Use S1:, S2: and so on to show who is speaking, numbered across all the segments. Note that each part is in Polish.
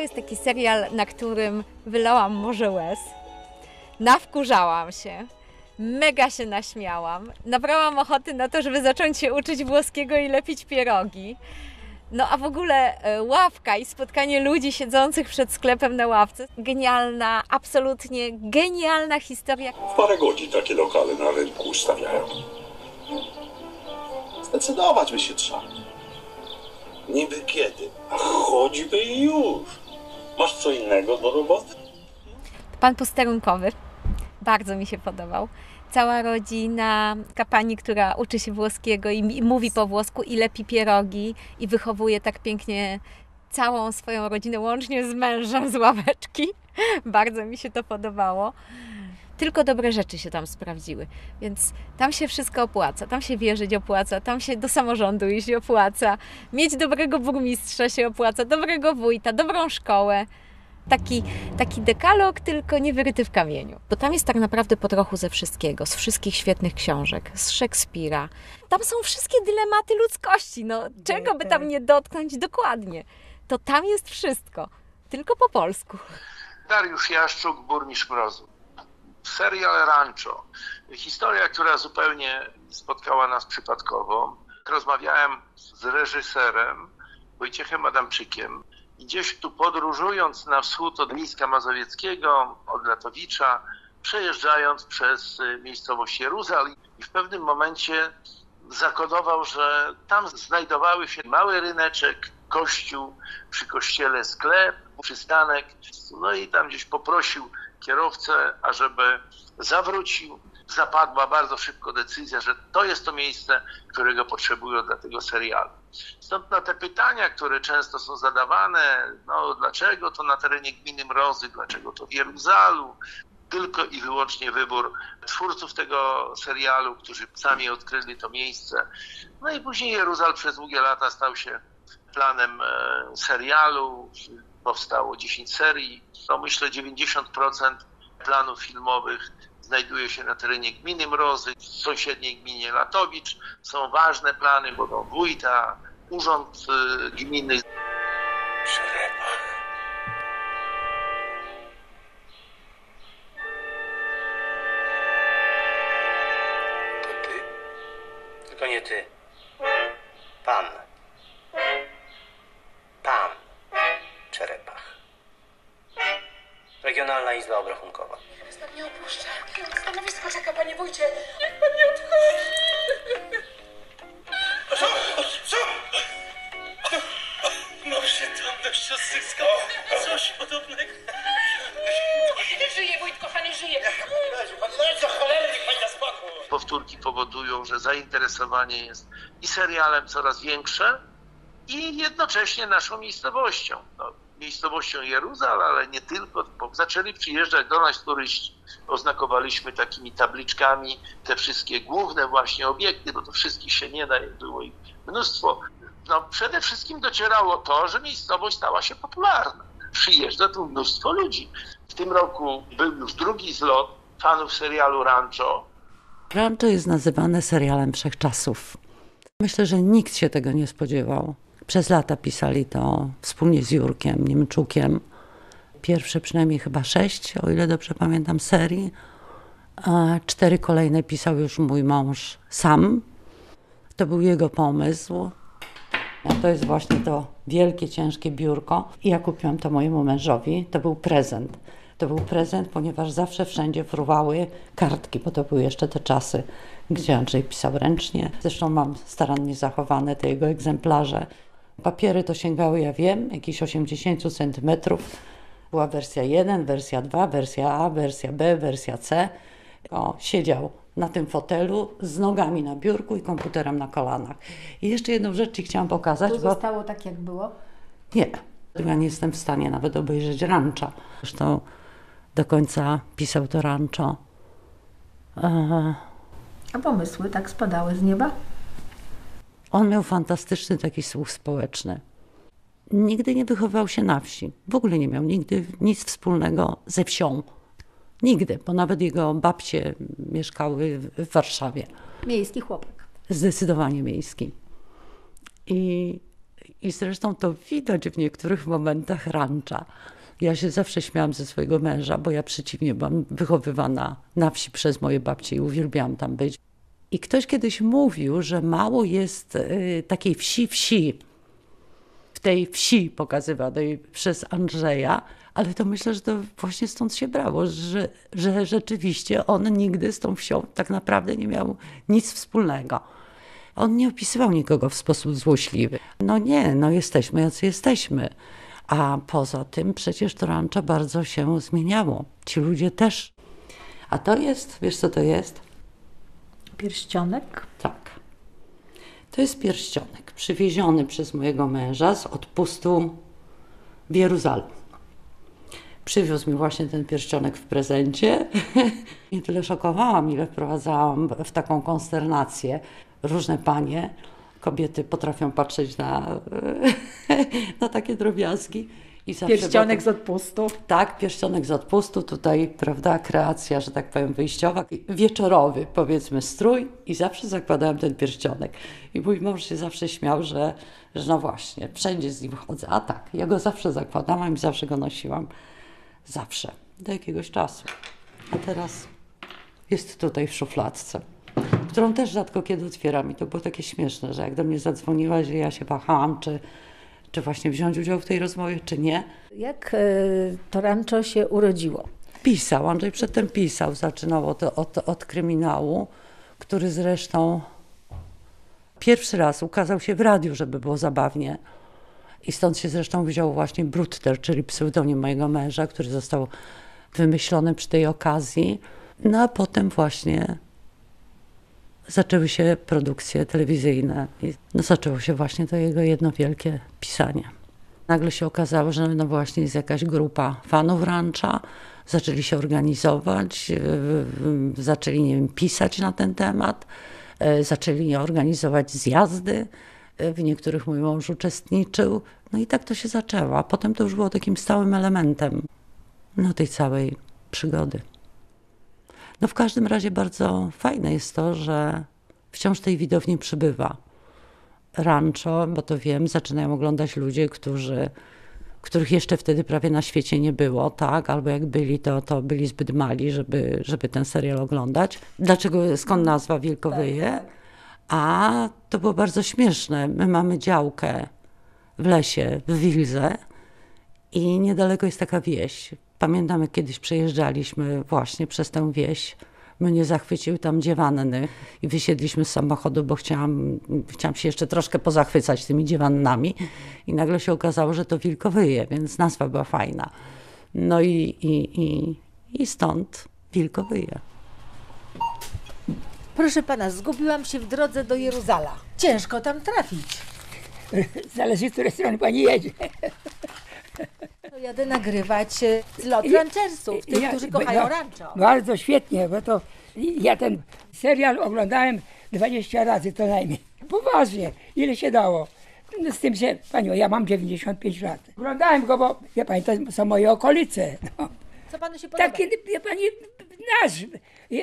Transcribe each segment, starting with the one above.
S1: Jest taki serial, na którym wylałam morze łez. Nawkurzałam się. Mega się naśmiałam. Nabrałam ochoty na to, żeby zacząć się uczyć włoskiego i lepić pierogi. No a w ogóle e, ławka i spotkanie ludzi siedzących przed sklepem na ławce. Genialna, absolutnie genialna historia.
S2: W parę godzin takie lokale na rynku ustawiają. Zdecydować by się trzeba.
S3: Niby kiedy?
S2: A choćby już. Masz co innego do roboty?
S1: Pan posterunkowy. Bardzo mi się podobał. Cała rodzina, taka pani, która uczy się włoskiego i, mówi po włosku i lepi pierogi i wychowuje tak pięknie całą swoją rodzinę, łącznie z mężem z ławeczki. Bardzo mi się to podobało. Tylko dobre rzeczy się tam sprawdziły, więc tam się wszystko opłaca. Tam się wierzyć opłaca, tam się do samorządu iść opłaca. Mieć dobrego burmistrza się opłaca, dobrego wójta, dobrą szkołę taki, taki dekalog, tylko nie wyryty w kamieniu. Bo tam jest tak naprawdę po trochu ze wszystkiego, z wszystkich świetnych książek, z Szekspira. Tam są wszystkie dylematy ludzkości, no czego by tam nie dotknąć dokładnie. To tam jest wszystko, tylko po polsku.
S4: Dariusz Jaszczuk, burmistrz Mrozu. Serial Rancho. Historia, która zupełnie spotkała nas przypadkowo. Rozmawiałem z reżyserem Wojciechem Adamczykiem i gdzieś tu podróżując na wschód od Mińska Mazowieckiego, od Latowicza, przejeżdżając przez y, miejscowość Jeruzal i w pewnym momencie zakodował, że tam znajdowały się mały ryneczek, kościół, przy kościele sklep, przystanek. No i tam gdzieś poprosił kierowcę, ażeby zawrócił. Zapadła bardzo szybko decyzja, że to jest to miejsce, którego potrzebują dla tego serialu. Stąd na te pytania, które często są zadawane, no dlaczego to na terenie gminy Mrozy, dlaczego to w Jeruzalu, tylko i wyłącznie wybór twórców tego serialu, którzy sami odkryli to miejsce. No i później Jeruzal przez długie lata stał się planem e, serialu, powstało 10 serii. No myślę 90% planów filmowych znajduje się na terenie gminy Mrozy, w sąsiedniej gminie Latowicz. Są ważne plany, bo do wójta, urząd y, gminy. Zainteresowanie jest i serialem coraz większe, i jednocześnie naszą miejscowością. No, miejscowością Jeruzal, ale nie tylko, zaczęli przyjeżdżać do nas turyści. Oznakowaliśmy takimi tabliczkami te wszystkie główne właśnie obiekty, bo to wszystkich się nie da, było ich mnóstwo. No, przede wszystkim docierało to, że miejscowość stała się popularna. Przyjeżdża tu mnóstwo ludzi. W tym roku był już drugi zlot fanów serialu Rancho.
S5: Rancho jest nazywane serialem wszechczasów. Myślę, że nikt się tego nie spodziewał. Przez lata pisali to wspólnie z Jurkiem Niemczukiem. Pierwsze przynajmniej chyba sześć, o ile dobrze pamiętam, serii. A cztery kolejne pisał już mój mąż sam. To był jego pomysł. A to jest właśnie to wielkie, ciężkie biurko. I ja kupiłam to mojemu mężowi. To był prezent. To był prezent, ponieważ zawsze wszędzie fruwały kartki, bo to były jeszcze te czasy, gdzie Andrzej pisał ręcznie. Zresztą mam starannie zachowane te jego egzemplarze. Papiery to sięgały, ja wiem, jakieś 80 centymetrów. Była wersja 1, wersja 2, wersja A, wersja B, wersja C. O, siedział na tym fotelu z nogami na biurku i komputerem na kolanach. I jeszcze jedną rzecz ci chciałam pokazać,
S6: To
S5: bo
S6: zostało tak, jak było?
S5: nie, ja nie jestem w stanie nawet obejrzeć rancza. Zresztą do końca pisał to ranczo. E,
S6: A pomysły tak spadały z nieba?
S5: On miał fantastyczny taki słuch społeczny. Nigdy nie wychował się na wsi. W ogóle nie miał nigdy nic wspólnego ze wsią. Nigdy, bo nawet jego babcie mieszkały w- w Warszawie.
S6: Miejski chłopak.
S5: Zdecydowanie miejski. I I zresztą to widać w niektórych momentach rancza. Ja się zawsze śmiałam ze swojego męża, bo ja przeciwnie byłam wychowywana na wsi przez moje babcie i uwielbiałam tam być. I ktoś kiedyś mówił, że mało jest y, takiej wsi wsi, w tej wsi pokazywanej przez Andrzeja, ale to myślę, że to właśnie stąd się brało, że, że rzeczywiście on nigdy z tą wsią tak naprawdę nie miał nic wspólnego. On nie opisywał nikogo w sposób złośliwy. No nie, no jesteśmy jacy jesteśmy. A poza tym przecież to ranczo bardzo się zmieniało. Ci ludzie też. A to jest, wiesz co to jest?
S6: Pierścionek.
S5: Tak. To jest pierścionek przywieziony przez mojego męża z odpustu w Jeruzalem. Przywiózł mi właśnie ten pierścionek w prezencie. Nie tyle szokowałam, ile wprowadzałam w taką konsternację. Różne panie, kobiety potrafią patrzeć na, na takie drobiazgi. I
S6: Pierścionek z odpustu.
S5: tak, pierścionek z odpustu, tutaj, prawda, kreacja, że tak powiem, wyjściowa, wieczorowy, powiedzmy, strój i zawsze zakładałem ten pierścionek. I mój mąż się zawsze śmiał, że, że no właśnie, wszędzie z nim chodzę. A tak, ja go zawsze zakładałam i zawsze go nosiłam. Zawsze, do jakiegoś czasu. A teraz jest tutaj w szufladce, którą też rzadko kiedy otwieram i to było takie śmieszne, że jak do mnie zadzwoniłaś, że ja się wahałam, czy, czy właśnie wziąć udział w tej rozmowie, czy nie.
S6: Jak e, to rancho się urodziło?
S5: Pisał, Andrzej przedtem pisał, zaczynał od, od, od kryminału, który zresztą pierwszy raz ukazał się w radiu, żeby było zabawnie. I stąd się zresztą wziął właśnie Brutter, czyli pseudonim mojego męża, który został wymyślony przy tej okazji. No a potem właśnie zaczęły się produkcje telewizyjne i no, zaczęło się właśnie to jego jedno wielkie pisanie. Nagle się okazało, że no właśnie jest jakaś grupa fanów rancha, zaczęli się organizować, zaczęli nie wiem, pisać na ten temat, yy, zaczęli organizować zjazdy, yy, w niektórych mój mąż uczestniczył. No i tak to się zaczęło, a potem to już było takim stałym elementem no, tej całej przygody. No w każdym razie bardzo fajne jest to, że wciąż tej widowni przybywa. Rancho, bo to wiem, zaczynają oglądać ludzie, którzy, których jeszcze wtedy prawie na świecie nie było, tak? Albo jak byli, to, to byli zbyt mali, żeby, żeby ten serial oglądać. Dlaczego, skąd nazwa Wilkowyje? A to było bardzo śmieszne. My mamy działkę w lesie, w Wilze i niedaleko jest taka wieś. Pamiętam, jak kiedyś przejeżdżaliśmy właśnie przez tę wieś. Mnie zachwyciły tam dziewanny i wysiedliśmy z samochodu, bo chciałam, chciałam się jeszcze troszkę pozachwycać tymi dziewannami. I nagle się okazało, że to Wilkowyje, więc nazwa była fajna. No i, i, i, i stąd Wilkowyje.
S7: Proszę pana, zgubiłam się w drodze do Jeruzala. Ciężko tam trafić.
S8: Zależy, z której strony pani jedzie.
S7: Jadę nagrywać e, zlot
S8: I-
S7: ranchersów, tych,
S8: Ja-
S7: którzy kochają
S8: no,
S7: rancho.
S8: Bardzo świetnie, bo to ja ten serial oglądałem 20 razy co najmniej. Poważnie, ile się dało. No z tym, że panią, ja mam 95 lat. Oglądałem go, bo wie pani, to są moje okolice. No.
S7: Co panu się podoba?
S8: Taki, wie pani, nasz,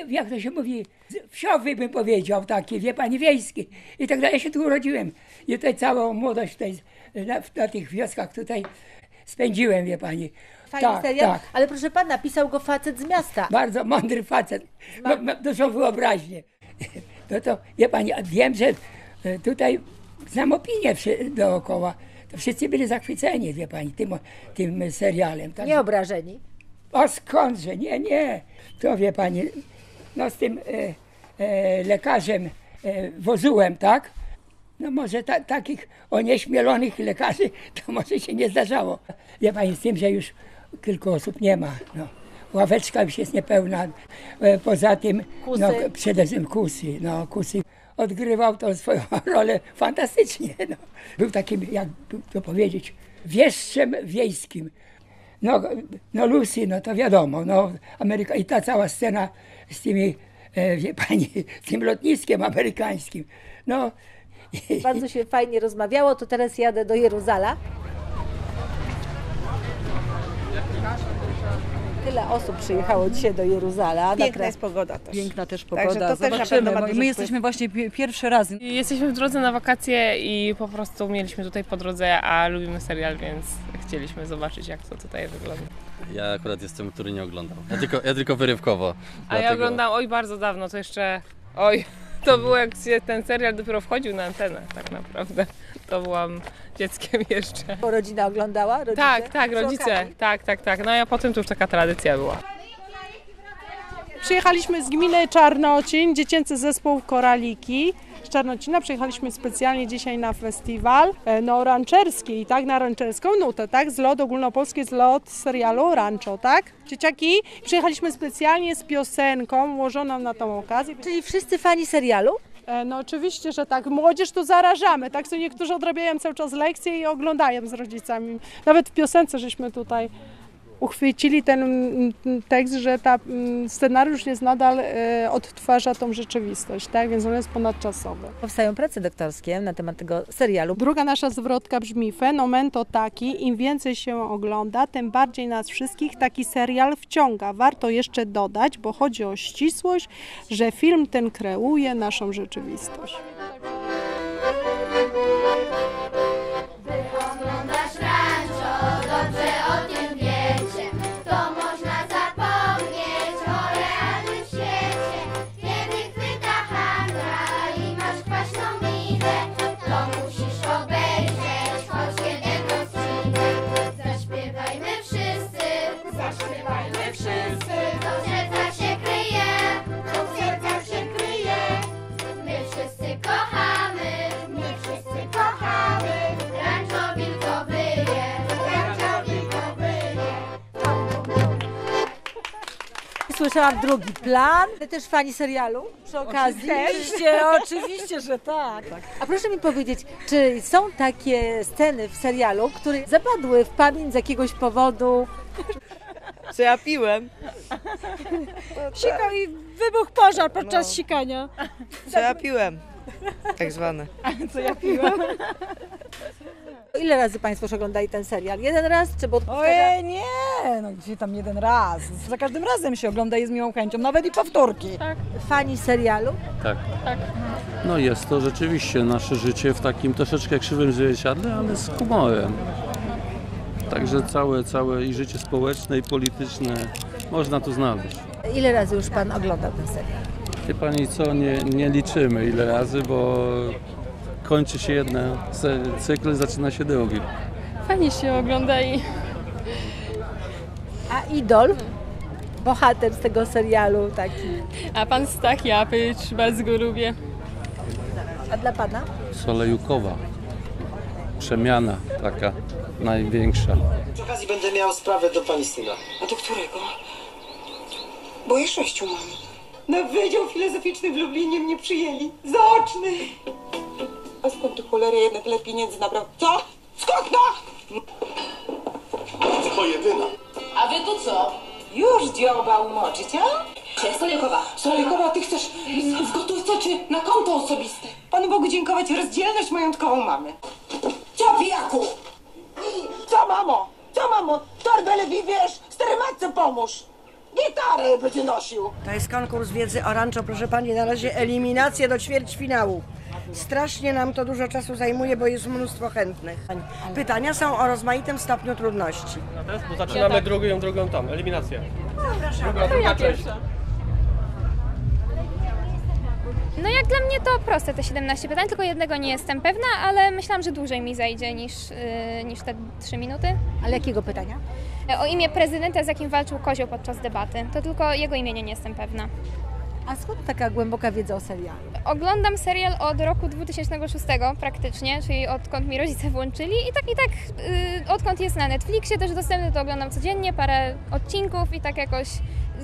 S8: jak to się mówi, wsiowy bym powiedział, taki, wie pani, wiejski. I tak dalej. Ja się tu urodziłem. I tutaj całą młodość tutaj, na, na tych wioskach tutaj spędziłem, wie pani.
S7: Fajny
S8: tak,
S7: serial,
S8: tak.
S7: ale proszę pana, pisał go facet z miasta.
S8: Bardzo mądry facet. Ma, ma dużą wyobraźnię. No to, wie pani, wiem, że e, tutaj znam opinię dookoła. To wszyscy byli zachwyceni, wie pani, tym, tym serialem. Tak?
S7: Nie obrażeni.
S8: O skądże? Nie, nie. To wie pani, no z tym e, e, lekarzem e, wozułem, tak? No może ta, takich onieśmielonych lekarzy to może się nie zdarzało. Wie pani, z tym, że już kilku osób nie ma. No. Ławeczka już jest niepełna. E, Poza tym,
S7: Kusy.
S8: no przede wszystkim kusy. No, kusy odgrywał tą swoją rolę fantastycznie. No. Był takim, jak to powiedzieć, wieszczem wiejskim. No, no Lucy, no to wiadomo, no Ameryka i ta cała scena z tymi, e, wie pani, z tym lotniskiem amerykańskim. No,
S7: Bardzo się fajnie rozmawiało, to teraz jadę do Jeruzala.
S6: Tyle osób przyjechało dzisiaj do Jeruzala.
S9: Piękna jest pogoda też.
S6: Piękna też
S9: Także
S6: pogoda.
S9: to też na
S6: Zobaczymy,
S9: pewno ma
S6: bo
S9: duży
S6: my jesteśmy właśnie pi- pierwszy raz.
S10: Jesteśmy w drodze na wakacje i po prostu mieliśmy tutaj po drodze, a lubimy serial, więc chcieliśmy zobaczyć, jak to tutaj wygląda.
S11: Ja akurat jestem, który nie oglądał. Ja tylko, ja tylko wyrywkowo.
S10: A ja
S11: dlatego-
S10: oglądam, oj, bardzo dawno, to jeszcze, oj, to było jak się ten serial dopiero wchodził na antenę, tak naprawdę. To byłam dzieckiem jeszcze.
S6: Rodzina oglądała? Rodzice?
S10: Tak, tak, rodzice, tak, tak, tak. No a potem to już taka tradycja była.
S12: Przyjechaliśmy z gminy Czarnocin, dziecięcy zespół Koraliki z Czarnocina. Przyjechaliśmy specjalnie dzisiaj na festiwal e, no, ranczerski, tak, na rancherską nutę, tak, zlot ogólnopolski, zlot serialu Rancho, tak? Dzieciaki, przyjechaliśmy specjalnie z piosenką ułożoną na tą okazję.
S6: Czyli wszyscy fani serialu?
S12: E, No oczywiście, że tak. Młodzież tu zarażamy, tak? Co niektórzy odrabiają cały czas lekcje i oglądają z rodzicami. Nawet w piosence żeśmy tutaj uchwycili ten mm, tekst, że ta mm, scenariusz jest nadal e, odtwarza tą rzeczywistość, tak? Więc on jest ponadczasowy.
S6: Powstają prace doktorskie na temat tego serialu.
S12: Druga nasza zwrotka brzmi fenomen to taki, im więcej się ogląda, tym bardziej nas wszystkich taki serial wciąga. Warto jeszcze dodać, bo chodzi o ścisłość, że film ten kreuje naszą rzeczywistość.
S6: Słyszałam drugi plan. Ty też fani serialu przy okazji?
S7: Oczywiście, oczywiście, że tak.
S6: A proszę mi powiedzieć, czy są takie sceny w serialu, które zapadły w pamięć z jakiegoś powodu?
S9: Co ja piłem?
S7: Sikał i wybuchł pożar podczas
S9: No.
S7: sikania.
S9: Co ja piłem? Tak zwane.
S7: Co ja piłam?
S6: Ile razy Państwo już oglądali ten serial? Jeden raz czy bo
S7: Ojej, nie, no gdzie tam jeden raz. Za każdym razem się ogląda je z miłą chęcią, nawet i powtórki.
S6: Tak. Fani serialu?
S11: Tak.
S10: Tak.
S13: No jest to rzeczywiście nasze życie w takim troszeczkę krzywym zwierciadle, ale z humorem. Także całe, całe i życie społeczne i polityczne można tu znaleźć.
S6: Ile razy już Pan oglądał ten serial?
S13: Wie Pani co, nie, nie liczymy ile razy, bo kończy się jeden se- cykl, zaczyna się drugi.
S10: Fajnie się ogląda i
S6: A idol? Bohater z tego serialu taki.
S10: A pan Stach Japycz, bardzo go lubię.
S6: A dla Pana?
S13: Solejukowa. Przemiana taka największa.
S14: Przy okazji będę miał sprawę do pani syna.
S15: A do którego? Bo ja sześciu mam. Na Wydział Filozoficzny w Lublinie mnie przyjęli. Zaoczny. A skąd tu cholery jednak tyle pieniędzy nabrał? Co? Skąd no?
S2: Tylko jedyna.
S15: A wy tu co? Już dzioba umoczyć, a? Solikowa. Solikowa, ty chcesz w gotówce czy na konto osobiste? Panu Bogu dziękować, rozdzielność majątkową mamy. Co, pijaku? Co, mamo? Co, mamo? Torbę lepiej wiesz, stary matce pomóż. Gitarę będzie nosił.
S16: To jest konkurs wiedzy o rancho, proszę pani, na razie eliminacje do ćwierćfinału. Strasznie nam to dużo czasu zajmuje, bo jest mnóstwo chętnych. Pytania są o rozmaitym stopniu trudności.
S3: Bo zaczynamy drugą, drugą tam, eliminację. Druga,
S17: ja
S3: część.
S17: No jak dla mnie to proste te 17 pytań, tylko jednego nie jestem pewna, ale myślałam, że dłużej mi zajdzie niż, yy, niż te 3 minuty.
S6: Ale jakiego pytania?
S17: O imię prezydenta, z jakim walczył Kozioł podczas debaty. To tylko jego imienia nie jestem pewna.
S6: A skąd taka głęboka wiedza o serialu?
S17: Oglądam serial od roku 2006 praktycznie, czyli odkąd mi rodzice włączyli i tak i tak yy, odkąd jest na Netflixie też dostępny, to oglądam codziennie, parę odcinków i tak jakoś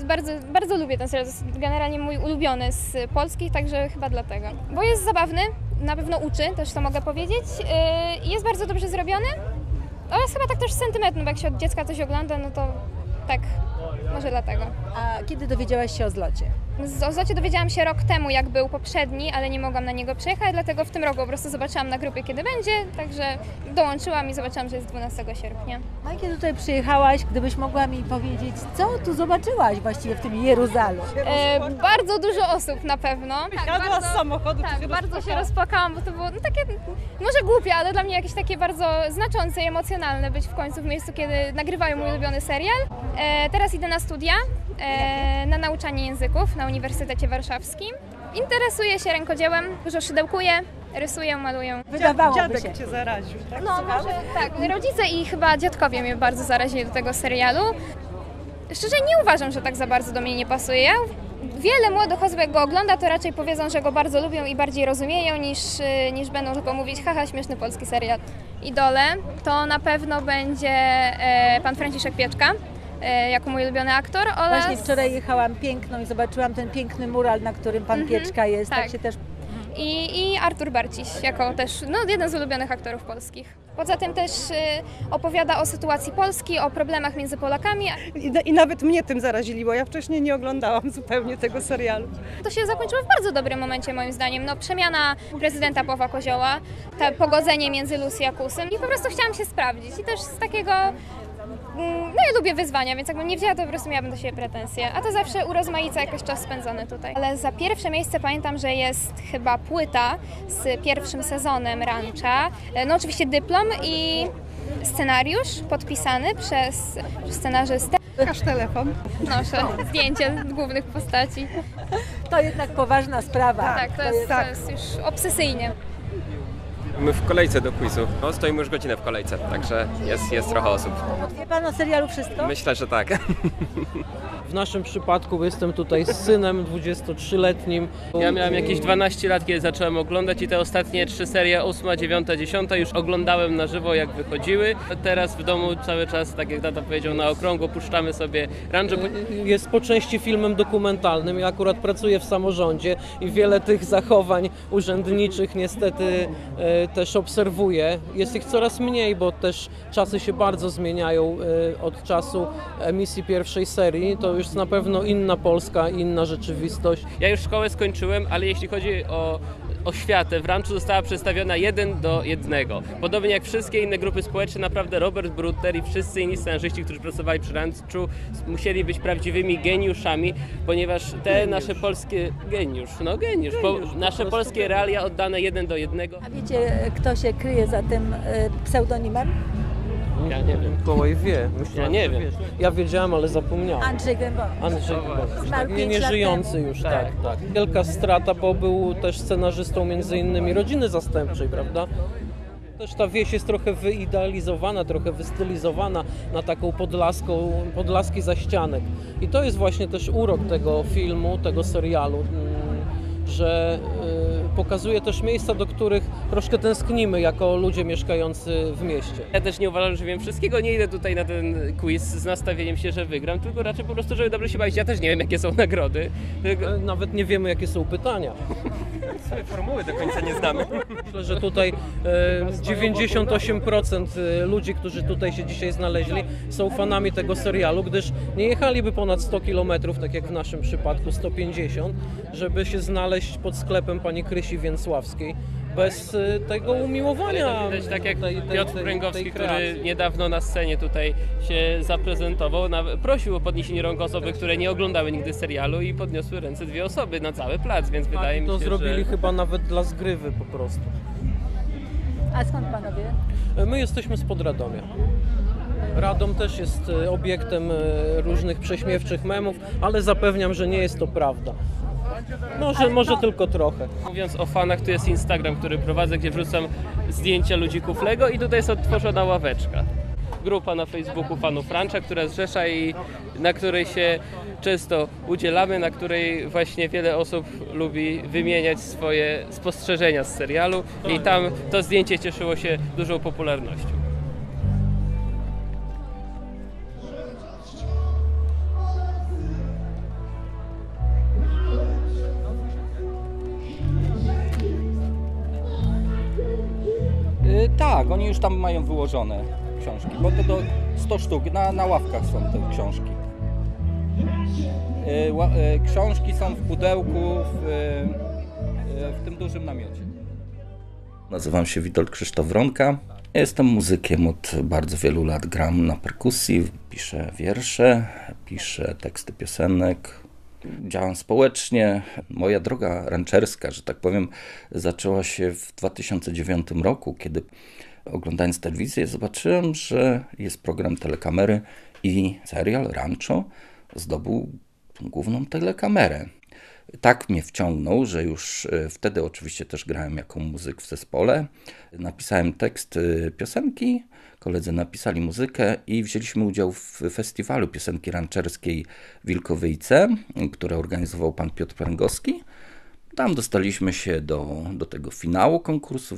S17: bardzo, bardzo lubię ten serial. To jest generalnie mój ulubiony z polskich, także chyba dlatego. Bo jest zabawny, na pewno uczy, też to mogę powiedzieć. Yy, jest bardzo dobrze zrobiony oraz chyba tak też z sentymentu, bo jak się od dziecka coś ogląda, no to tak może dlatego.
S6: A kiedy dowiedziałaś się o zlocie?
S17: Z- O zlocie dowiedziałam się rok temu, jak był poprzedni, ale nie mogłam na niego przyjechać, dlatego w tym roku po prostu zobaczyłam na grupie, kiedy będzie, także dołączyłam i zobaczyłam, że jest 12 sierpnia.
S6: A kiedy tutaj przyjechałaś, gdybyś mogła mi powiedzieć, co tu zobaczyłaś właściwie w tym Jeruzalem?
S17: E, bardzo dużo osób na pewno. Tak,
S7: Wysiadła
S17: bardzo,
S7: z samochodu,
S17: tak,
S7: się
S17: bardzo się
S7: rozpłakała.
S17: rozpłakałam, bo to było no, takie, może głupie, ale dla mnie jakieś takie bardzo znaczące i emocjonalne być w końcu w miejscu, kiedy nagrywają mój ulubiony serial. E, teraz idę na studia, e, na nauczanie języków na Uniwersytecie Warszawskim. Interesuję się rękodziełem, dużo szydełkuję, rysuję, maluję.
S6: Wydawałoby
S7: Dziadek
S6: się.
S7: cię zaraził, tak?
S17: No może tak, rodzice i chyba dziadkowie mnie bardzo zarazili do tego serialu. Szczerze nie uważam, że tak za bardzo do mnie nie pasuje. Ja, wiele młodych osób jak go ogląda, to raczej powiedzą, że go bardzo lubią i bardziej rozumieją, niż, y, niż będą tylko mówić, haha, śmieszny polski serial. Idole to na pewno będzie e, pan Franciszek Pieczka, jako mój ulubiony aktor oraz...
S6: Właśnie wczoraj jechałam piękną i zobaczyłam ten piękny mural, na którym pan
S17: Mhm,
S6: Pieczka jest. Tak.
S17: tak.
S6: się też
S17: I, I Artur Barciś, jako też no, jeden z ulubionych aktorów polskich. Poza tym też y, opowiada o sytuacji Polski, o problemach między Polakami.
S7: I, I nawet mnie tym zarazili, bo ja wcześniej nie oglądałam zupełnie tego serialu.
S17: To się zakończyło w bardzo dobrym momencie moim zdaniem. No, przemiana prezydenta Pawła Kozioła, to pogodzenie między Lucy a Kusem i po prostu chciałam się sprawdzić. I też z takiego... mm, No ja lubię wyzwania, więc jakbym nie wzięła, to po prostu miałabym do siebie pretensje. A to zawsze urozmaica jakiś czas spędzony tutaj. Ale za pierwsze miejsce pamiętam, że jest chyba płyta z pierwszym sezonem Rancha. E, No oczywiście dyplom i scenariusz podpisany przez, przez scenarzystę.
S7: Aż telefon.
S17: Noszę zdjęcie głównych postaci.
S6: To jednak poważna sprawa.
S17: Tak, to jest, to jest już obsesyjnie.
S18: My w kolejce do quizu. No, stoimy już godzinę w kolejce, także jest, jest trochę osób.
S6: Wie pan o serialu wszystko?
S18: Myślę, że tak.
S19: W naszym przypadku jestem tutaj z synem 23-letnim.
S10: Ja miałem jakieś 12 lat, kiedy zacząłem oglądać i te ostatnie trzy serie, 8, 9, 10 już oglądałem na żywo jak wychodziły. Teraz w domu cały czas, tak jak tata powiedział, na okrągło puszczamy sobie rancho.
S19: Jest po części filmem dokumentalnym. Ja akurat pracuję w samorządzie i wiele tych zachowań urzędniczych niestety e, też obserwuję. Jest ich coraz mniej, bo też czasy się bardzo zmieniają e, od czasu emisji pierwszej serii. To już na pewno inna Polska, inna rzeczywistość.
S10: Ja już szkołę skończyłem, ale jeśli chodzi o oświatę, w ranczu została przedstawiona jeden do jednego. Podobnie jak wszystkie inne grupy społeczne, naprawdę Robert Brutter i wszyscy inni scenarzyści, którzy pracowali przy ranczu, musieli być prawdziwymi geniuszami, ponieważ te nasze polskie... Geniusz, no geniusz. Po, nasze polskie realia oddane jeden do jednego.
S6: A wiecie, kto się kryje za tym e, pseudonimem?
S10: Ja nie wiem.
S19: Mikołaj wie. Myślałem,
S10: Ja nie wiem.
S19: wiesz. Ja wiedziałem, ale zapomniałem.
S6: Andrzej Gębowicz.
S19: Andrzej Gębowicz, tak, nie, nie żyjący już, tak, tak. Wielka strata, bo był też scenarzystą między innymi Rodziny Zastępczej, prawda? Też ta wieś jest trochę wyidealizowana, trochę wystylizowana na taką podlaską, podlaski zaścianek. I to jest właśnie też urok tego filmu, tego serialu, mm, że y, pokazuje też miejsca, do których troszkę tęsknimy jako ludzie mieszkający w mieście.
S10: Ja też nie uważam, że wiem wszystkiego, nie idę tutaj na ten quiz z nastawieniem się, że wygram, tylko raczej po prostu, żeby dobrze się bawić. Ja też nie wiem, jakie są nagrody. Tylko...
S19: Nawet nie wiemy, jakie są pytania.
S18: Formuły do końca nie znamy.
S19: Myślę, że tutaj e, 98% e, ludzi, którzy tutaj się dzisiaj znaleźli, są fanami tego serialu, gdyż nie jechaliby ponad 100 km, tak jak w naszym przypadku 150, żeby się znaleźć pod sklepem pani Krysi Więcławskiej bez e, tego umiłowania.
S10: Ale to widać tak jak
S19: tej- tej-
S10: Piotr Pręgowski, który niedawno na scenie tutaj się zaprezentował, prosił o podniesienie rąk osoby, które nie oglądały nigdy serialu i podniosły ręce dwie osoby na cały plac, więc wydaje mi
S19: To
S10: się,
S19: zrobili
S10: że...
S19: chyba nawet dla zgrywy po prostu.
S6: A skąd panowie?
S19: My jesteśmy z Podradomia. Radom też jest e, obiektem e, różnych prześmiewczych memów, ale zapewniam, że nie jest to prawda. Może, może tylko trochę.
S10: Mówiąc o fanach, tu jest Instagram, który prowadzę, gdzie wrzucam zdjęcia ludzików Lego i tutaj jest odtworzona ławeczka. Grupa na Facebooku fanów Rancha, która zrzesza i na której się często udzielamy, na której właśnie wiele osób lubi wymieniać swoje spostrzeżenia z serialu i tam to zdjęcie cieszyło się dużą popularnością.
S20: Tak, oni już tam mają wyłożone książki, bo to do 100 sztuk, na, na ławkach są te książki. ła- e, książki są w pudełku w, w tym dużym namiocie.
S21: Nazywam się Witold Krzysztof Wronka. Jestem muzykiem od bardzo wielu lat. Gram na perkusji, piszę wiersze, piszę teksty piosenek. Działam społecznie. Moja droga rancherska, że tak powiem, zaczęła się w 2009 roku, kiedy oglądając telewizję zobaczyłem, że jest program telekamery i serial Rancho zdobył główną telekamerę tak mnie wciągnął, że już e, wtedy oczywiście też grałem jako muzyk w zespole. Napisałem tekst e, piosenki, koledzy napisali muzykę i wzięliśmy udział w festiwalu piosenki rancherskiej Wilkowyjce, które organizował pan Piotr Pręgowski. Tam dostaliśmy się do, do tego finału konkursu.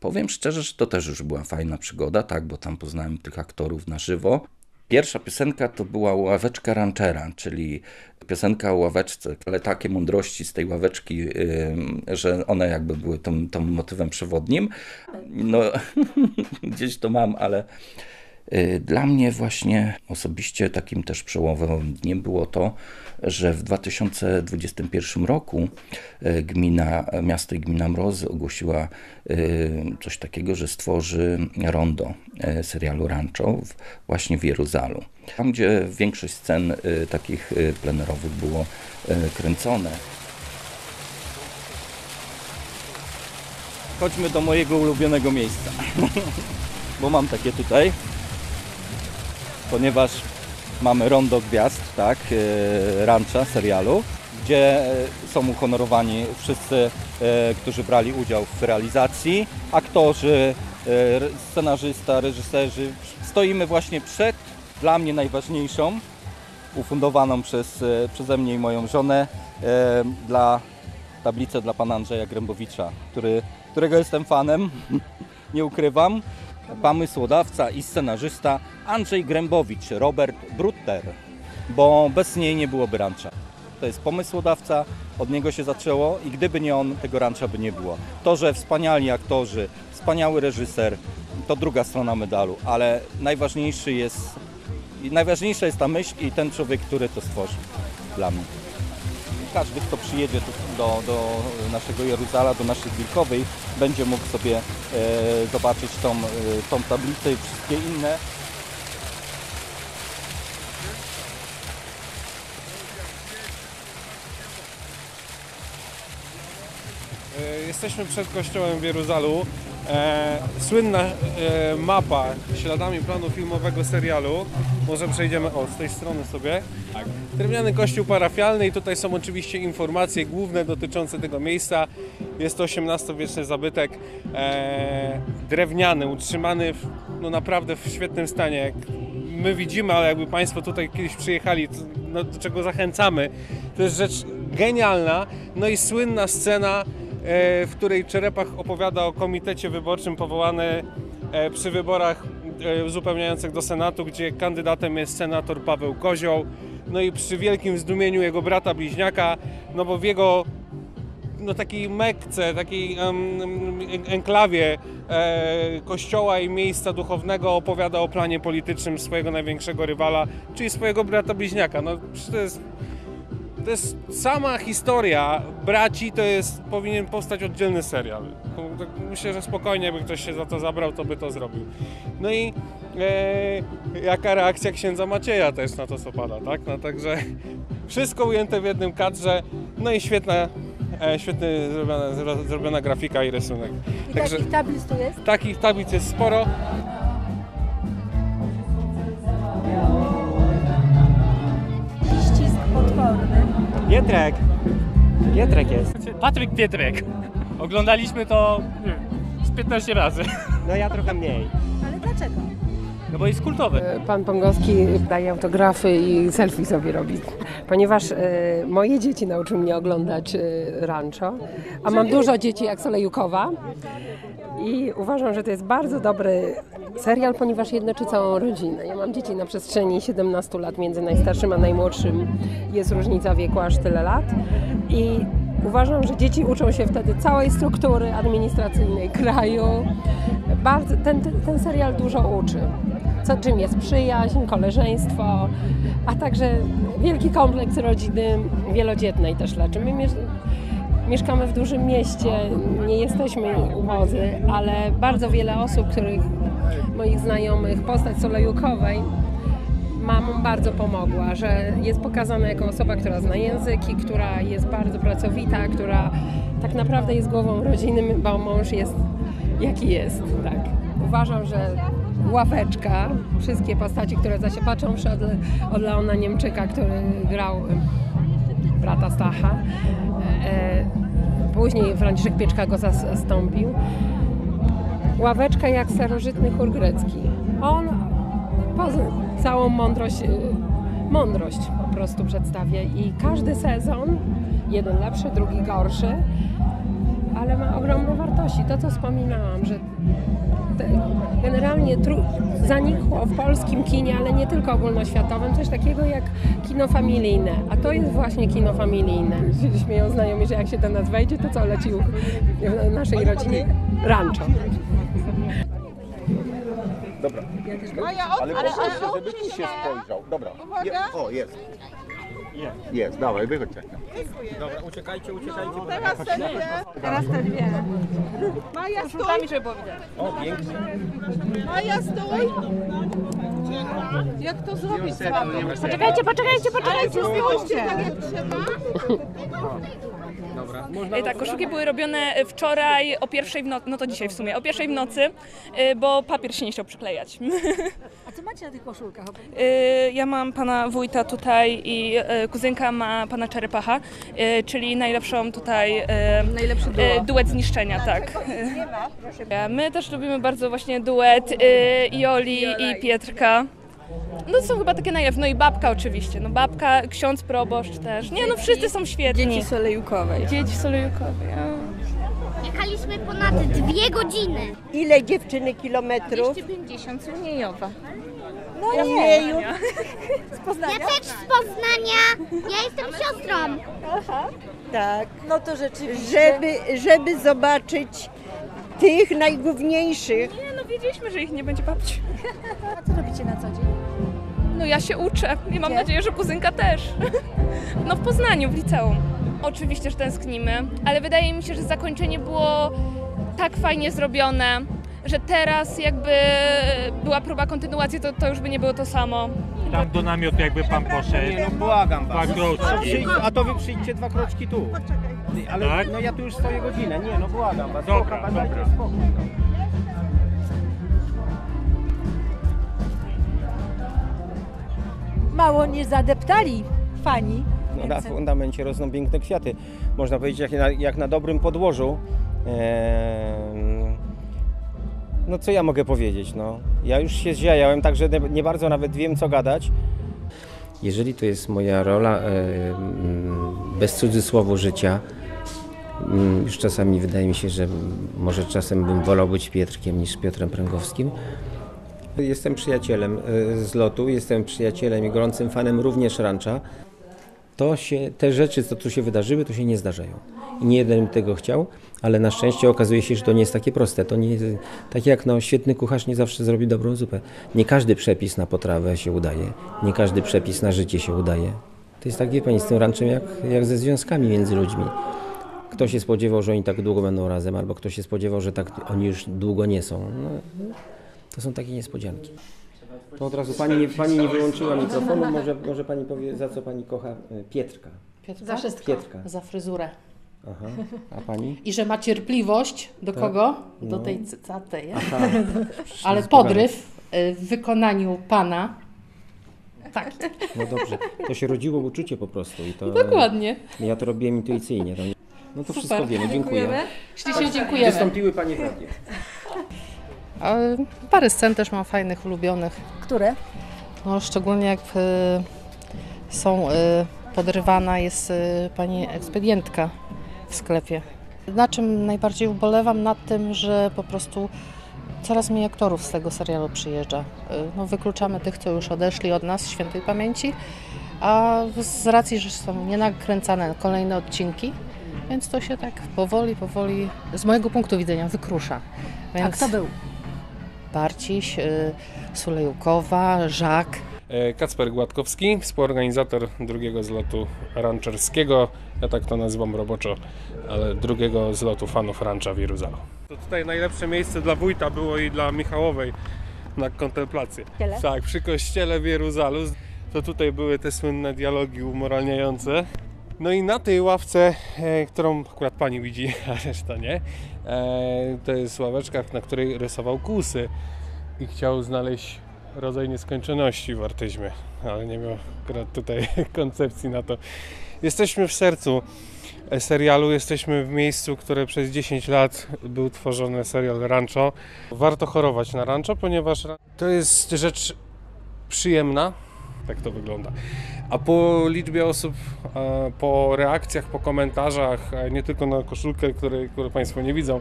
S21: Powiem szczerze, że to też już była fajna przygoda, tak, bo tam poznałem tych aktorów na żywo. Pierwsza piosenka to była Ławeczka Ranchera, czyli piosenka o ławeczce, ale takie mądrości z tej ławeczki, że one jakby były tą, motywem przewodnim. No, gdzieś to mam, ale dla mnie właśnie osobiście takim też przełomowym dniem było to, że w 2021 roku yy, gmina, miasto i gmina Mrozy ogłosiła yy, coś takiego, że stworzy rondo serialu Rancho właśnie w Jeruzalu. Tam, gdzie większość scen y, takich y, plenerowych było y, kręcone.
S20: Chodźmy do mojego ulubionego miejsca, bo mam takie tutaj, ponieważ mamy Rondo Gwiazd, tak, e, rancha, serialu, gdzie e, są uhonorowani wszyscy, e, którzy brali udział w realizacji, aktorzy, scenarzysta, reżyserzy. Stoimy właśnie przed, dla mnie najważniejszą, ufundowaną przez, przeze mnie i moją żonę, dla tablicę dla pana Andrzeja Grębowicza, który, którego jestem fanem, nie ukrywam. Pomysłodawca i scenarzysta Andrzej Grębowicz, Robert Brutter, bo bez niej nie byłoby rancha. To jest pomysłodawca, od niego się zaczęło i gdyby nie on, tego rancha by nie było. To, że wspaniali aktorzy, wspaniały reżyser, to druga strona medalu, ale najważniejszy jest, najważniejsza jest ta myśl i ten człowiek, który to stworzył dla mnie każdy, kto przyjedzie do, do naszego Jeruzala, do naszej Wilkowej, będzie mógł sobie e, zobaczyć tą, e, tą tablicę i wszystkie inne.
S22: E, Jesteśmy przed kościołem w Jeruzalu. E, słynna e, mapa śladami planu filmowego serialu. Może przejdziemy o, z tej strony sobie. Tak. Drewniany kościół parafialny i tutaj są oczywiście informacje główne dotyczące tego miejsca. Jest to XVIII-wieczny zabytek e, drewniany, utrzymany w, no naprawdę w świetnym stanie. Jak my widzimy, ale jakby Państwo tutaj kiedyś przyjechali, to, no, do czego zachęcamy. To jest rzecz genialna. No i słynna scena, w której Czerepach opowiada o komitecie wyborczym powołany e, przy wyborach e, uzupełniających do Senatu, gdzie kandydatem jest senator Paweł Kozioł. No i przy wielkim zdumieniu jego brata bliźniaka, no bo w jego no, takiej mekce, takiej enklawie e, kościoła i miejsca duchownego opowiada o planie politycznym swojego największego rywala, czyli swojego brata bliźniaka. No, to jest, to jest sama historia braci, to jest, powinien powstać oddzielny serial. Tak Myślę, że spokojnie, jakby ktoś się za to zabrał, to by to zrobił. No i e, jaka reakcja księdza Macieja też na to, co pada, tak? No, także wszystko ujęte w jednym kadrze, no i świetna, e, świetnie zrobiona, zro- zrobiona grafika i rysunek.
S6: I takich tablic tu jest?
S22: Takich tablic jest sporo.
S23: Pietrek. Pietrek jest. Patryk Pietrek. Oglądaliśmy to z 15 razy. No ja trochę mniej. No bo jest kultowy.
S24: Pan Pongowski daje autografy i selfie sobie robi, ponieważ e, moje dzieci nauczyły mnie oglądać e, rancho, a mam dużo dzieci jak Solejukowa i uważam, że to jest bardzo dobry serial, ponieważ jednoczy całą rodzinę. Ja mam dzieci na przestrzeni 17 lat, między najstarszym a najmłodszym jest różnica wieku aż tyle lat i uważam, że dzieci uczą się wtedy całej struktury administracyjnej kraju. Bardzo, ten, ten serial dużo uczy. Co, czym jest przyjaźń, koleżeństwo, a także wielki kompleks rodziny wielodzietnej też leczymy. Miesz- Mieszkamy w dużym mieście, nie jesteśmy ubodzy, ale bardzo wiele osób, których moich znajomych, postać Solejukowej mamom bardzo pomogła, że jest pokazana jako osoba, która zna języki, która jest bardzo pracowita, która tak naprawdę jest głową rodziny, bo mąż jest jaki jest. Tak. Uważam, że ławeczka, wszystkie postaci, które za się patrzą, od, od Leona Niemczyka, który grał brata Stacha. E, później Franciszek Pieczka go zas- zastąpił. Ławeczka jak starożytny chór grecki. On całą mądrość, y, mądrość po prostu przedstawia i każdy sezon, jeden lepszy, drugi gorszy, ale ma ogromne wartości. To, co wspominałam, że generalnie zanikło w polskim kinie, ale nie tylko ogólnoświatowym, coś takiego jak kino familijne. A to jest właśnie kino familijne. Śmieją znajomi, że jak się do nas wejdzie, to co leci u- w naszej rodzinie? Rancho.
S25: Dobra. Ale poproszę, żeby tu się spojrzał. Dobra. Je, o, jest. Jest, dawaj, wychodźcie. Dobra, uciekajcie, uciekajcie.
S15: Teraz te dwie. Teraz te dwie. Maja, stój. żeby było widać.
S25: O, pięknie.
S15: Maja, stój. Jak to zrobić?
S26: Poczekajcie, poczekajcie, poczekajcie,
S15: stójcie. Tak jak trzeba.
S26: Ej, Tak, koszulki były robione wczoraj o pierwszej w nocy, no to dzisiaj w sumie, o pierwszej w nocy, y, bo papier się nie chciał przyklejać.
S6: A co macie na tych koszulkach?
S26: Y, Ja mam pana wójta tutaj i kuzynka ma pana Czerepacha, czyli najlepszą tutaj
S6: Najlepszy duo.
S26: duet zniszczenia, tak. Y, My też lubimy bardzo właśnie duet Joli i Pietrka. No to są chyba takie najlepsze, no i babka oczywiście, no babka, ksiądz proboszcz też. Nie no, wszyscy są świetni.
S9: Dzieci Solejukowej.
S26: Dzieci Solejukowej,
S27: Jechaliśmy ponad dwie godziny.
S28: Ile dziewczyny kilometrów?
S27: 250 Uniejowa.
S28: No nie, już.
S27: Ja też z Poznania. Ja jestem siostrą.
S28: Aha. Tak.
S6: No to rzeczywiście.
S28: Żeby, żeby zobaczyć tych najgłówniejszych.
S26: Nie no, wiedzieliśmy, że ich nie będzie babci.
S6: A co robicie na co dzień?
S26: No ja się uczę i mam
S6: Gdzie?
S26: nadzieję, że kuzynka też. No w Poznaniu, w liceum. Oczywiście, że tęsknimy, ale wydaje mi się, że zakończenie było tak fajnie zrobione, że teraz jakby była próba kontynuacji, to, to już by nie było to samo.
S3: Tam do namiotu jakby pan poszedł.
S14: Nie, no błagam
S3: Dwa
S14: was.
S3: kroczki.
S14: Przyjdź, a to wy przyjdźcie dwa kroczki tu. Ty, Ale
S3: Tak?
S14: no ja tu już stoję godzinę. Nie, no błagam was.
S3: Dobra,
S14: dajcie
S3: dobra.
S14: spokój.
S6: Mało nie zadeptali fani.
S14: No, na fundamencie rosną piękne kwiaty. Można powiedzieć, jak na, jak na dobrym podłożu. Em, no co ja mogę powiedzieć? No, ja już się zziajałem, także nie, nie bardzo nawet wiem, co gadać.
S29: Jeżeli to jest moja rola, e, mm, bez cudzysłowu życia, mm, już czasami wydaje mi się, że może czasem bym wolał być Pietrkiem niż Piotrem Pręgowskim. Jestem przyjacielem e, z lotu, jestem przyjacielem i gorącym fanem również rancha. To się, te rzeczy, co tu się wydarzyły, to się nie zdarzają. I nie jeden tego chciał, ale na szczęście okazuje się, że to nie jest takie proste. To nie jest, tak jak no, świetny kucharz nie zawsze zrobi dobrą zupę. Nie każdy przepis na potrawę się udaje, nie każdy przepis na życie się udaje. To jest tak, wie pani, z tym ranczem jak, jak ze związkami między ludźmi. Kto się spodziewał, że oni tak długo będą razem, albo kto się spodziewał, że tak oni już długo nie są. No, to są takie niespodzianki. To od razu pani nie, pani nie wyłączyła mikrofonu, może, może pani powie, za co pani kocha e, Pietrka.
S30: Piotrka? Za wszystko.
S29: Pietrka.
S30: Za fryzurę.
S29: Aha. A pani?
S30: I że ma cierpliwość do
S29: Tak.
S30: kogo? Do
S29: No.
S30: tej cytatej.
S29: Aha.
S30: Ale podryw y, w wykonaniu pana. Tak.
S29: No dobrze, to się rodziło uczucie po prostu. I to,
S30: Dokładnie.
S29: Ja to robiłem intuicyjnie. To, no to
S30: Super.
S29: wszystko wiemy, dziękuję.
S30: Ślicznie dziękujemy.
S29: Wystąpiły Panie w radiu.
S30: A parę scen też mam fajnych, ulubionych.
S6: Które?
S30: No, szczególnie jak y, są y, podrywana jest y, pani ekspedientka w sklepie. Na czym najbardziej ubolewam? Nad tym, że po prostu coraz mniej aktorów z tego serialu przyjeżdża. No, wykluczamy tych, co już odeszli od nas, świętej pamięci, a z racji, że są nienakręcane kolejne odcinki, więc to się tak powoli, powoli, z mojego punktu widzenia, wykrusza. Więc
S6: A kto był?
S30: Barciś, y, Sulejukowa, Żak.
S22: E, Kacper Gładkowski, współorganizator drugiego zlotu rancherskiego, ja tak to nazywam roboczo, ale drugiego zlotu fanów rancha w Jeruzalu. To tutaj najlepsze miejsce dla wójta było i dla Michałowej na kontemplację.
S6: Kościele?
S22: Tak, przy kościele w Jeruzalu. To tutaj były te słynne dialogi umoralniające. No i na tej ławce, e, którą akurat pani widzi, a reszta nie, e, to jest ławeczka, na której rysował kłusy i chciał znaleźć rodzaj nieskończoności w artyzmie, ale nie miał akurat tutaj koncepcji na to. Jesteśmy w sercu e, serialu, jesteśmy w miejscu, które przez 10 lat był tworzony serial Rancho. Warto chorować na Rancho, ponieważ to jest rzecz przyjemna, tak to wygląda. A po liczbie osób, e, po reakcjach, po komentarzach, e, nie tylko na koszulkę, której, które Państwo nie widzą,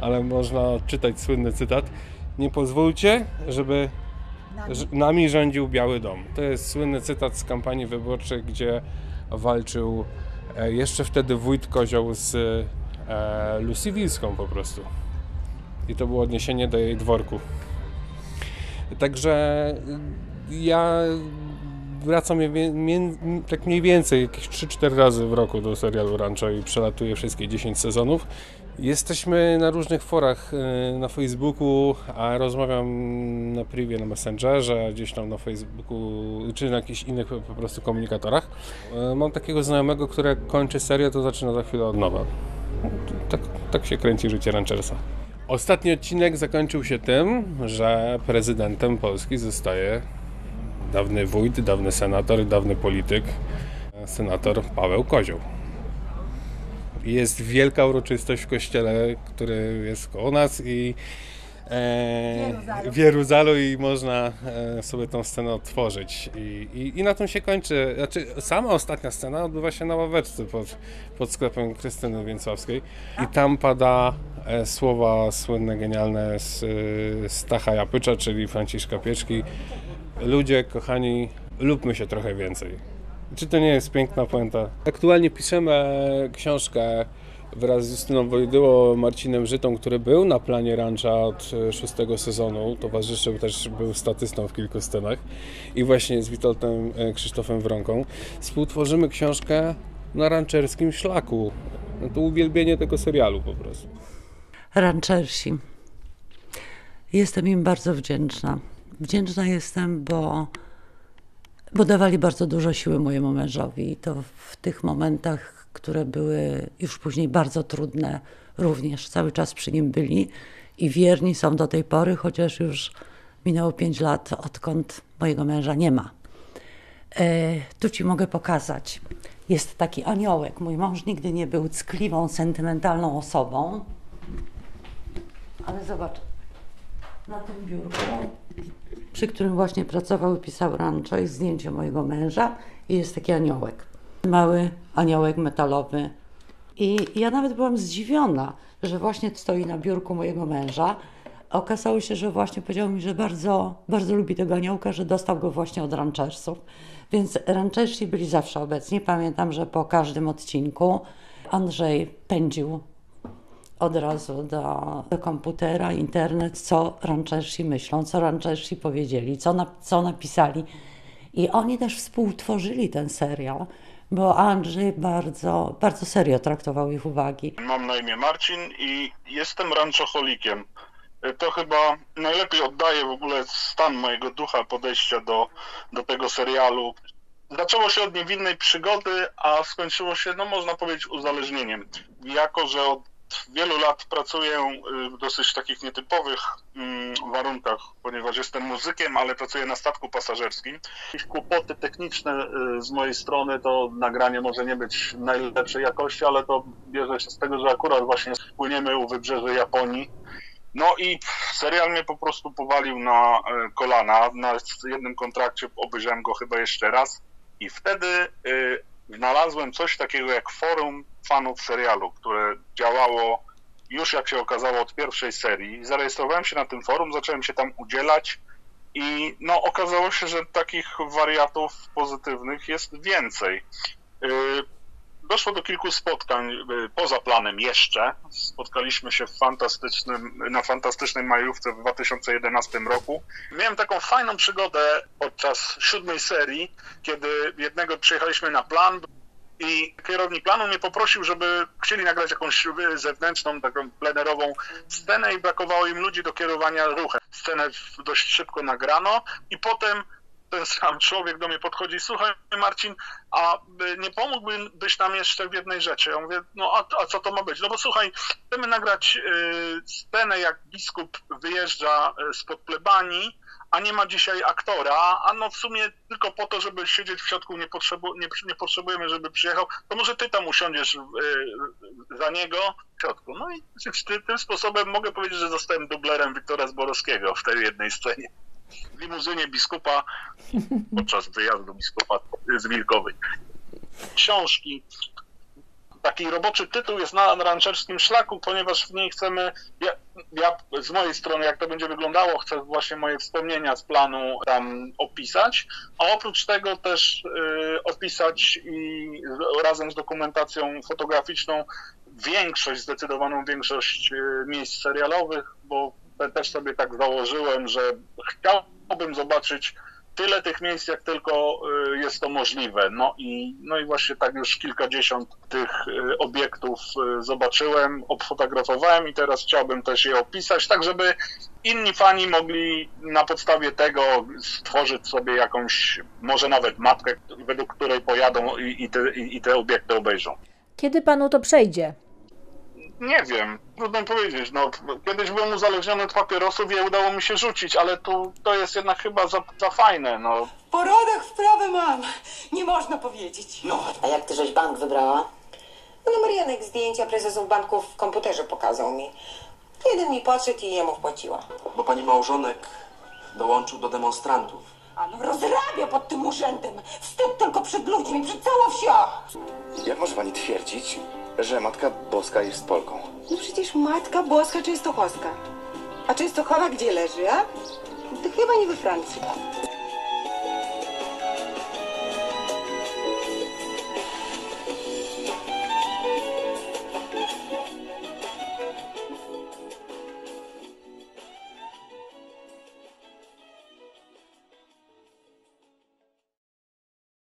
S22: ale można czytać słynny cytat. Nie pozwólcie, żeby że nami rządził Biały Dom. To jest słynny cytat z kampanii wyborczej, gdzie walczył e, jeszcze wtedy wójt Kozioł z Lucy Wilską po prostu. I to było odniesienie do jej dworku. Także ja wracam tak mniej więcej jakieś 3-4 razy w roku do serialu Rancho i przelatuję wszystkie 10 sezonów. Jesteśmy na różnych forach y, na Facebooku, a rozmawiam na privie, na Messengerze, gdzieś tam na Facebooku, czy na jakichś innych po prostu komunikatorach. Y, Mam takiego znajomego, który jak kończy serię, to zaczyna za chwilę od nowa. Tak, tak się kręci życie ranchersa. Ostatni odcinek zakończył się tym, że prezydentem Polski zostaje dawny wójt, dawny senator, dawny polityk, senator Paweł Kozioł. Jest wielka uroczystość w kościele, który jest koło nas i w Jeruzalu i można e, sobie tą scenę odtworzyć. I, i, I na tym się kończy. Znaczy, sama ostatnia scena odbywa się na ławeczce pod, pod sklepem Krystyny Więcławskiej i tam pada e, słowa słynne, genialne z Stacha Japycza, czyli Franciszka Pieczki. Ludzie, kochani, lubmy się trochę więcej. Czy to nie jest piękna puenta? Aktualnie piszemy książkę wraz z Justyną Wojdyło, Marcinem Żytą, który był na planie rancha od e, szóstego sezonu. Towarzyszył też, był statystą w kilku scenach. I właśnie z Witoldem e, Krzysztofem Wronką współtworzymy książkę na rancherskim szlaku. No to uwielbienie tego serialu po prostu.
S5: ranchersi. Jestem im bardzo wdzięczna. Wdzięczna jestem, bo, bo dawali bardzo dużo siły mojemu mężowi i to w tych momentach, które były już później bardzo trudne, również cały czas przy nim byli i wierni są do tej pory, chociaż już minęło 5 lat, odkąd mojego męża nie ma. E, tu ci mogę pokazać. Jest taki aniołek. Mój mąż nigdy nie był ckliwą, sentymentalną osobą. Ale zobacz, na tym biurku, przy którym właśnie pracował i pisał rancho, jest zdjęcie mojego męża i jest taki aniołek. Mały aniołek metalowy. I ja nawet byłam zdziwiona, że właśnie stoi na biurku mojego męża. Okazało się, że właśnie powiedział mi, że bardzo, bardzo lubi tego aniołka, że dostał go właśnie od ranchersów. Więc ranchersi byli zawsze obecni. Pamiętam, że po każdym odcinku Andrzej pędził od razu do, do komputera, internet, co ranchersi myślą, co ranchersi powiedzieli, co, na, co napisali. I oni też współtworzyli ten serial, bo Andrzej bardzo, bardzo serio traktował ich uwagi.
S31: Mam na imię Marcin i jestem ranchoholikiem. To chyba najlepiej oddaje w ogóle stan mojego ducha podejścia do, do tego serialu. Zaczęło się od niewinnej przygody, a skończyło się, no można powiedzieć, uzależnieniem. Jako, że od wielu lat pracuję y, w dosyć takich nietypowych mm, warunkach, ponieważ jestem muzykiem, ale pracuję na statku pasażerskim. Jakieś kłopoty techniczne y, z mojej strony, to nagranie może nie być najlepszej jakości, ale to bierze się z tego, że akurat właśnie płyniemy u wybrzeży Japonii. No i serial mnie po prostu powalił na e, kolana. Na jednym kontrakcie obejrzałem go chyba jeszcze raz i wtedy y, znalazłem coś takiego jak forum fanów serialu, które działało już jak się okazało od pierwszej serii. Zarejestrowałem się na tym forum, zacząłem się tam udzielać i no okazało się, że takich wariatów pozytywnych jest więcej. Yy, Doszło do kilku spotkań y, poza planem jeszcze. Spotkaliśmy się w fantastycznym, na fantastycznej majówce w 2011 roku. Miałem taką fajną przygodę podczas siódmej serii, kiedy jednego przyjechaliśmy na plan i kierownik planu mnie poprosił, żeby chcieli nagrać jakąś y, zewnętrzną, taką plenerową scenę i brakowało im ludzi do kierowania ruchem. Scenę dość szybko nagrano i potem ten sam człowiek do mnie podchodzi, słuchaj Marcin, a y, nie pomógłbyś nam jeszcze w jednej rzeczy? Ja mówię, no a, a co to ma być? No bo słuchaj, chcemy nagrać y, scenę, jak biskup wyjeżdża spod plebanii, a nie ma dzisiaj aktora, a no w sumie tylko po to, żeby siedzieć w środku nie, potrzebu- nie, nie potrzebujemy, żeby przyjechał, to może ty tam usiądziesz y, za niego w środku. No i ty- tym sposobem mogę powiedzieć, że zostałem dublerem Wiktora Zborowskiego w tej jednej scenie. W limuzynie biskupa podczas wyjazdu biskupa z Wilkowej. Książki. Taki roboczy tytuł jest na rancherskim szlaku, ponieważ w niej chcemy, ja, ja z mojej strony, jak to będzie wyglądało, chcę właśnie moje wspomnienia z planu tam opisać, a oprócz tego też y, opisać i razem z dokumentacją fotograficzną większość, zdecydowaną większość y, miejsc serialowych, bo te- też sobie tak założyłem, że chciałbym zobaczyć tyle tych miejsc, jak tylko y, jest to możliwe. No i, no i właśnie tak już kilkadziesiąt tych y, obiektów y, zobaczyłem, obfotografowałem i teraz chciałbym też je opisać, tak żeby inni fani mogli na podstawie tego stworzyć sobie jakąś, może nawet mapkę, według której pojadą i, i, te, i te obiekty obejrzą.
S6: Kiedy panu to przejdzie?
S31: Nie wiem, trudno powiedzieć. No, kiedyś byłem uzależniony od papierosów i udało mi się rzucić, ale tu to jest jednak chyba za, za fajne. No.
S15: W porodach wprawę mam. Nie można powiedzieć.
S32: No, a jak ty żeś bank wybrała?
S15: No Marianek zdjęcia prezesów banków w komputerze pokazał mi. Jeden mi podszedł i jemu wpłaciła.
S32: Bo pani małżonek dołączył do demonstrantów.
S15: A no rozrabia pod tym urzędem. Wstyd tylko przed ludźmi, przed całą wsią.
S33: Jak może pani twierdzić, że Matka Boska jest Polką?
S15: No przecież Matka Boska Częstochowska. A Częstochowa gdzie leży, a? To chyba nie we Francji.